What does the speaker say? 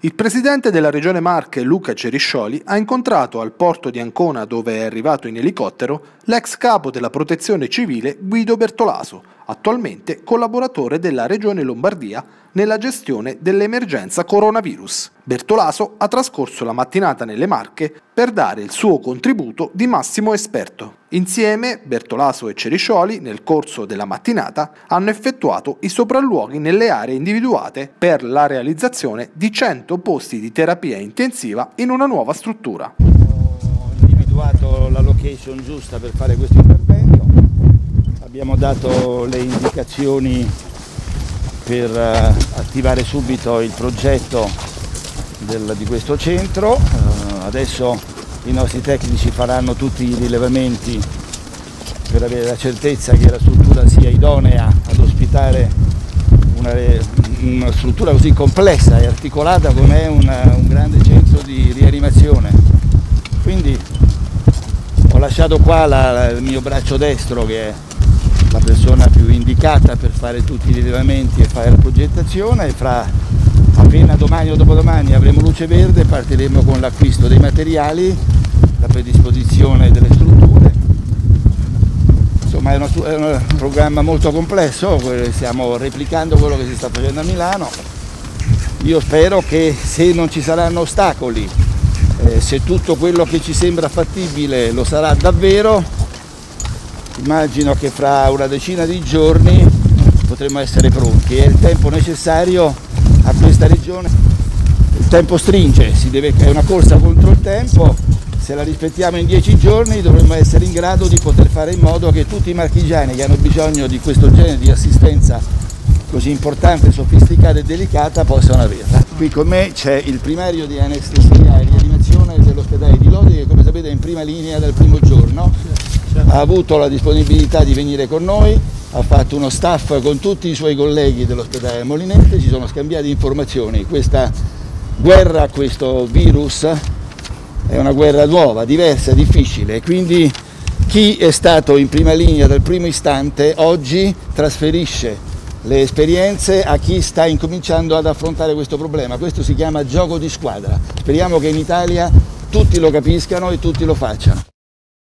Il presidente della regione Marche, Luca Ceriscioli, ha incontrato al porto di Ancona, dove è arrivato in elicottero, l'ex capo della protezione civile Guido Bertolaso, attualmente collaboratore della regione Lombardia nella gestione dell'emergenza coronavirus. Bertolaso ha trascorso la mattinata nelle Marche per dare il suo contributo di massimo esperto. Insieme, Bertolaso e Ceriscioli, nel corso della mattinata, hanno effettuato i sopralluoghi nelle aree individuate per la realizzazione di 100 posti di terapia intensiva in una nuova struttura. Ho individuato la location giusta per fare questo intervento, abbiamo dato le indicazioni per eh, attivare subito il progetto del, di questo centro. Uh, adesso i nostri tecnici faranno tutti i rilevamenti per avere la certezza che la struttura sia idonea ad ospitare una, una struttura così complessa e articolata come è una, un grande centro di rianimazione. Quindi ho lasciato qua la, il mio braccio destro che è la persona più indicata per fare tutti i rilevamenti e fare la progettazione e fra appena domani o dopodomani avremo luce verde partiremo con l'acquisto dei materiali, la predisposizione delle strutture. Insomma è, uno, è un programma molto complesso, stiamo replicando quello che si sta facendo a Milano. Io spero che se non ci saranno ostacoli, eh, se tutto quello che ci sembra fattibile lo sarà davvero, immagino che fra una decina di giorni potremo essere pronti. È il tempo necessario a questa regione. Il tempo stringe, deve, è una corsa contro il tempo, se la rispettiamo in dieci giorni dovremmo essere in grado di poter fare in modo che tutti i marchigiani che hanno bisogno di questo genere di assistenza così importante, sofisticata e delicata possano averla. Qui con me c'è il primario di anestesia e rianimazione dell'ospedale di Lodi che come sapete è in prima linea dal primo giorno, ha avuto la disponibilità di venire con noi, ha fatto uno staff con tutti i suoi colleghi dell'ospedale Molinette, ci sono scambiati informazioni. Questa guerra questo virus è una guerra nuova, diversa, difficile, quindi chi è stato in prima linea dal primo istante oggi trasferisce le esperienze a chi sta incominciando ad affrontare questo problema. Questo si chiama gioco di squadra. Speriamo che in Italia tutti lo capiscano e tutti lo facciano.